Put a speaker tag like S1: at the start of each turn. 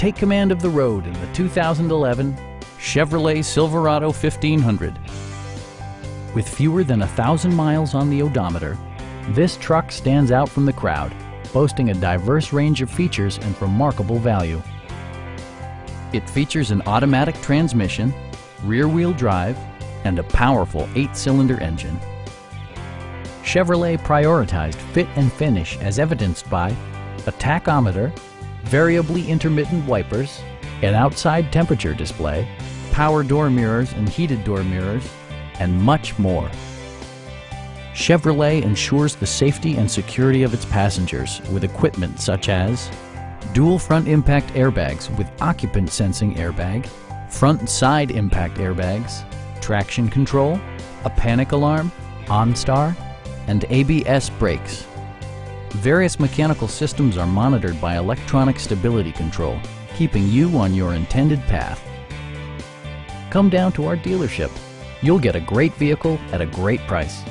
S1: Take command of the road in the 2011 Chevrolet Silverado 1500. With fewer than a thousand miles on the odometer, this truck stands out from the crowd, boasting a diverse range of features and remarkable value. It features an automatic transmission, rear-wheel drive, and a powerful eight-cylinder engine. Chevrolet prioritized fit and finish as evidenced by a tachometer, variably intermittent wipers, an outside temperature display, power door mirrors and heated door mirrors, and much more. Chevrolet ensures the safety and security of its passengers with equipment such as dual front impact airbags with occupant sensing airbag, front and side impact airbags, traction control, a panic alarm, OnStar, and ABS brakes. Various mechanical systems are monitored by electronic stability control, keeping you on your intended path. Come down to our dealership. You'll get a great vehicle at a great price.